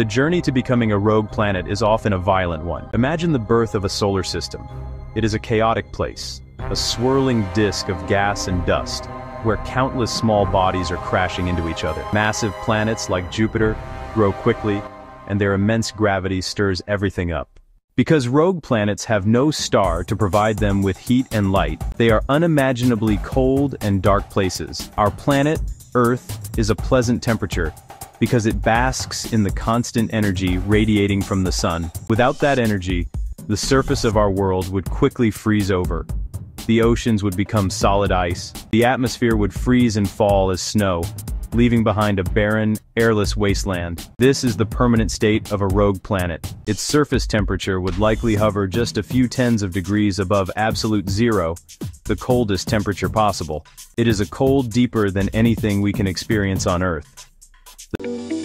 The journey to becoming a rogue planet is often a violent one. Imagine the birth of a solar system. It is a chaotic place, a swirling disk of gas and dust, where countless small bodies are crashing into each other. Massive planets like Jupiter grow quickly, and their immense gravity stirs everything up. Because rogue planets have no star to provide them with heat and light, they are unimaginably cold and dark places. Our planet, Earth, is a pleasant temperature, because it basks in the constant energy radiating from the sun. Without that energy, the surface of our world would quickly freeze over, the oceans would become solid ice, the atmosphere would freeze and fall as snow, leaving behind a barren, airless wasteland. This is the permanent state of a rogue planet. Its surface temperature would likely hover just a few tens of degrees above absolute zero, the coldest temperature possible. It is a cold deeper than anything we can experience on Earth. Thank you.